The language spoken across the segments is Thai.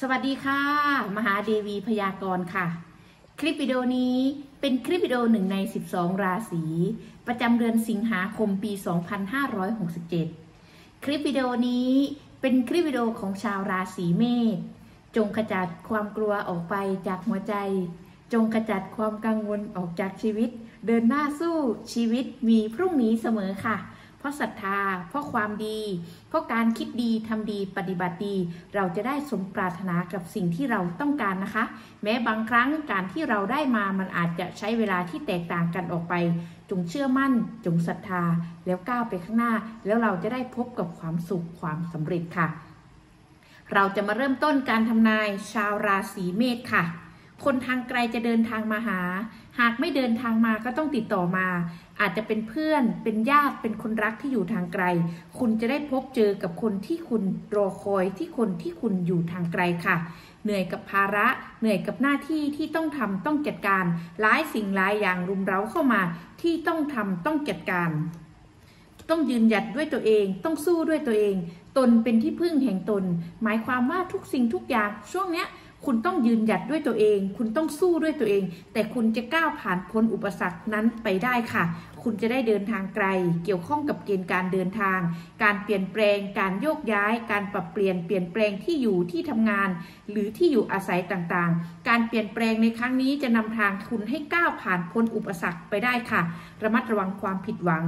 สวัสดีค่ะ มหาเดวีพยากรณ์ค่ะ คลิปวิดีโอนี้เป็นคลิปวิดีโอหนึ่งใน 12 ราศี ประจำเดือนสิงหาคมปี 2567 คลิปวิดีโอนี้เป็นคลิปวิดีโอของชาวราศีเมษจงขจัดความกลัวออกไปจากหัวใจ จงขจัดความกังวลออกจากชีวิต เดินหน้าสู้ชีวิตมีพรุ่งนี้เสมอค่ะ ราะศรัทธา เพราะความดี เพราะการคิดดีทำดีปฏิบัติดี เราจะได้สมปรารถนากับสิ่งที่เราต้องการนะคะ แม้บางครั้งการที่เราได้มามันอาจจะใช้เวลาที่แตกต่างกันออกไป จงเชื่อมั่น จงศรัทธา แล้วก้าวไปข้างหน้า แล้วเราจะได้พบกับความสุขความสำเร็จค่ะ เราจะมาเริ่มต้นการทำนายชาวราศีเมษค่ะ คนทางไกลจะเดินทางมาหา หากไม่เดินทางมาก็ต้องติดต่อมา อาจจะเป็นเพื่อน เป็นญาติ เป็นคนรักที่อยู่ทางไกล คุณจะได้พบเจอกับคนที่คุณรอคอยที่คนที่คุณอยู่ทางไกลค่ะ เหนื่อยกับภาระ เหนื่อยกับหน้าที่ที่ต้องทำต้องจัดการ หลายสิ่งหลายอย่างรุมเร้าเข้ามา ที่ต้องทำต้องจัดการต้องยืนหยัดด้วยตัวเอง ต้องสู้ด้วยตัวเอง ตนเป็นที่พึ่งแห่งตน หมายความว่าทุกสิ่งทุกอย่างช่วงเนี้ย คุณต้องยืนหยัดด้วยตัวเอง คุณต้องสู้ด้วยตัวเอง แต่คุณจะก้าวผ่านพ้นอุปสรรคนั้นไปได้ค่ะ คุณจะได้เดินทางไกล เกี่ยวข้องกับเกณฑ์การเดินทาง การเปลี่ยนแปลง การโยกย้าย การปรับเปลี่ยน เปลี่ยนแปลงที่อยู่ที่ทำงาน หรือที่อยู่อาศัยต่างๆ การเปลี่ยนแปลงในครั้งนี้จะนำทางคุณให้ก้าวผ่านพ้นอุปสรรคไปได้ค่ะ ระมัดระวังความผิดหวัง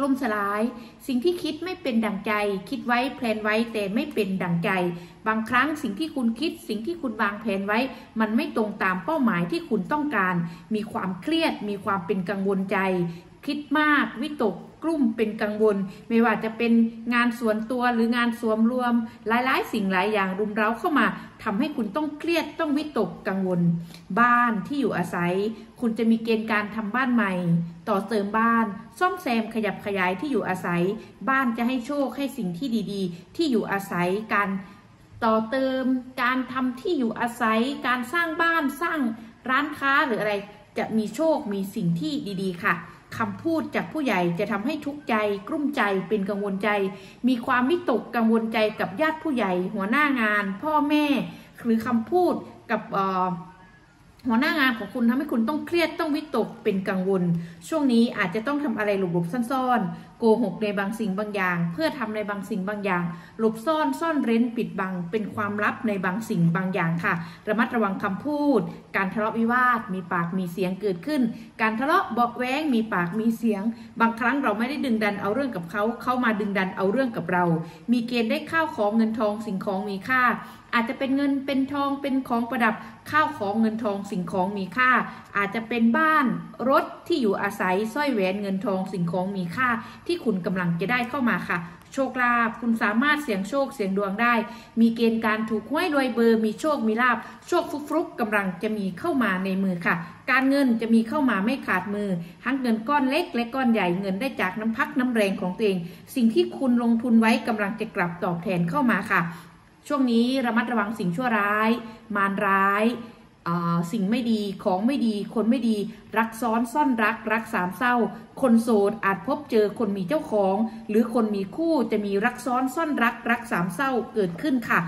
ล่มสลาย สิ่งที่คิดไม่เป็นดั่งใจ คิดไว้แพลนไว้แต่ไม่เป็นดั่งใจ บางครั้งสิ่งที่คุณคิด สิ่งที่คุณวางแผนไว้ มันไม่ตรงตามเป้าหมายที่คุณต้องการ มีความเครียด มีความเป็นกังวลใจ คิดมากวิตกกลุ่มเป็นกังวล ไม่ว่าจะเป็นงานส่วนตัวหรืองานสวมรวม หลายๆ สิ่งหลายอย่างรุมเร้าเข้ามาทำให้คุณต้องเครียดต้องวิตกกังวล บ้านที่อยู่อาศัย คุณจะมีเกณฑ์การทำบ้านใหม่ ต่อเติมบ้าน ซ่อมแซมขยับขยายที่อยู่อาศัย บ้านจะให้โชคให้สิ่งที่ดีๆ ที่อยู่อาศัยการต่อเติม การทำที่อยู่อาศัย การสร้างบ้านสร้างร้านค้าหรืออะไร จะมีโชคมีสิ่งที่ดีๆ ค่ะ คำพูดจากผู้ใหญ่จะทำให้ทุกข์ใจ กลุ้มใจเป็นกังวลใจ มีความวิตกกังวลใจกับญาติผู้ใหญ่ หัวหน้างาน พ่อแม่ หรือคำพูดกับหัวหน้างานของคุณทำให้คุณต้องเครียดต้องวิตกเป็นกังวล ช่วงนี้อาจจะต้องทำอะไรหลบๆซ่อน โกหกในบางสิ่งบางอย่าง เพื่อทำในบางสิ่งบางอย่าง หลบซ่อนซ่อนเร้นปิดบัง เป็นความลับในบางสิ่งบางอย่างค่ะ ระมัดระวังคำพูด การทะเลาะวิวาท มีปากมีเสียงเกิดขึ้น การทะเลาะเบาแว้งมีปากมีเสียง บางครั้งเราไม่ได้ดึงดันเอาเรื่องกับเขา เขามาดึงดันเอาเรื่องกับเรา มีเกณฑ์ได้ข้าวของเงินทองสิ่งของมีค่าอาจจะเป็นเงินเป็นทองเป็นของประดับข้าวของเงินทองสิ่งของมีค่า อาจจะเป็นบ้านรถที่อยู่อาศัยสร้อยแหวนเงินทองสิ่งของมีค่าที่คุณกำลังจะได้เข้ามาค่ะ โชคลาภคุณสามารถเสี่ยงโชคเสี่ยงดวงได้ มีเกณฑ์การถูกห้วยรวยเบอร์ มีโชคมีลาภโชคฟลุกๆกำลังจะมีเข้ามาในมือค่ะ การเงินจะมีเข้ามาไม่ขาดมือ ทั้งเงินก้อนเล็กและก้อนใหญ่เงินได้จากน้ำพักน้ำแรงของตัวเอง สิ่งที่คุณลงทุนไว้กำลังจะกลับตอบแทนเข้ามาค่ะ ช่วงนี้ระมัดระวังสิ่งชั่วร้าย มารร้าย สิ่งไม่ดีของไม่ดี คนไม่ดี รักซ้อนซ่อนรัก รักสามเศร้า คนโสดอาจพบเจอคนมีเจ้าของ หรือคนมีคู่จะมีรักซ้อนซ่อนรัก รักสามเศร้าเกิดขึ้นค่ะ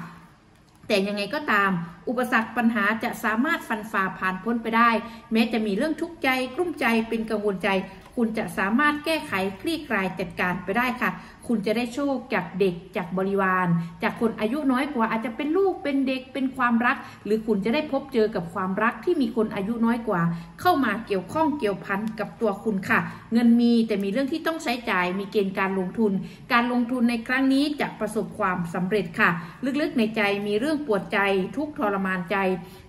แต่ยังไงก็ตาม อุปสรรคปัญหาจะสามารถฟันฝ่าผ่านพ้นไปได้ แม้จะมีเรื่องทุกข์ใจกลุ้มใจเป็นกังวลใจ คุณจะสามารถแก้ไขคลี่คลายจัดการไปได้ค่ะ คุณจะได้โชคจากเด็กจากบริวาร จากคนอายุน้อยกว่าอาจจะเป็นลูกเป็นเด็กเป็นความรัก หรือคุณจะได้พบเจอกับความรักที่มีคนอายุน้อยกว่า เข้ามาเกี่ยวข้องเกี่ยวพันกับตัวคุณค่ะ เงินมีแต่มีเรื่องที่ต้องใช้จ่ายมีเกณฑ์การลงทุน การลงทุนในครั้งนี้จะประสบความสำเร็จค่ะ ลึกๆในใจมีเรื่องปวดใจทุกทรมานใจ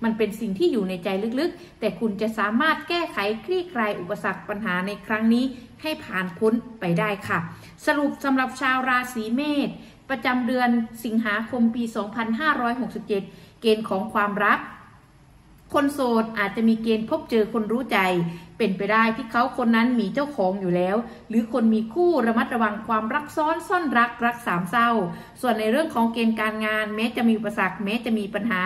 มันเป็นสิ่งที่อยู่ในใจลึกๆ แต่คุณจะสามารถแก้ไขคลี่คลายอุปสรรคปัญหาในครั้งนี้ให้ผ่านพ้นไปได้ค่ะ สรุปสำหรับชาวราศีเมษประจำเดือนสิงหาคมปี 2567 เกณฑ์ของความรัก คนโสดอาจจะมีเกณฑ์พบเจอคนรู้ใจ เป็นไปได้ที่เขาคนนั้นมีเจ้าของอยู่แล้ว หรือคนมีคู่ระมัดระวังความรักซ้อนซ่อนรักรักสามเศร้า ส่วนในเรื่องของเกณฑ์การงาน แม้จะมีอุปสรรค แม้จะมีปัญหา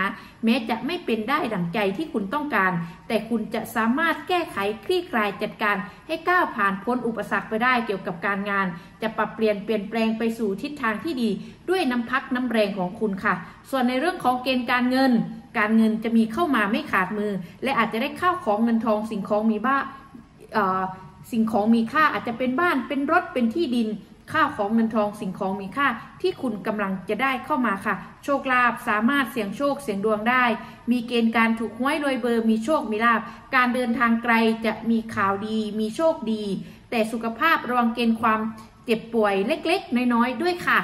แม้จะไม่เป็นได้ดั่งใจที่คุณต้องการ แต่คุณจะสามารถแก้ไขคลี่คลายจัดการ ให้ก้าวผ่านพ้นอุปสรรคไปได้เกี่ยวกับการงาน จะปรับเปลี่ยนเปลี่ยนแปลงไปสู่ทิศทางที่ดี ด้วยน้ำพักน้ำแรงของคุณค่ะ ส่วนในเรื่องของเกณฑ์การเงิน การเงินจะมีเข้ามาไม่ขาดมือ และอาจจะได้ข้าวของเงินทอง สิ่งของมีบ้าสิ่งของมีค่าอาจจะเป็นบ้านเป็นรถเป็นที่ดินข้าวของเงินทองสิ่งของมีค่าที่คุณกำลังจะได้เข้ามาค่ะ โชคลาภสามารถเสี่ยงโชคเสี่ยงดวงได้ มีเกณฑ์การถูกหวยโดยเบอร์ มีโชคมีลาภการเดินทางไกลจะมีข่าวดี มีโชคดี แต่สุขภาพระวังเกณฑ์ความเจ็บป่วยเล็กๆ น้อยๆ ด้วยค่ะ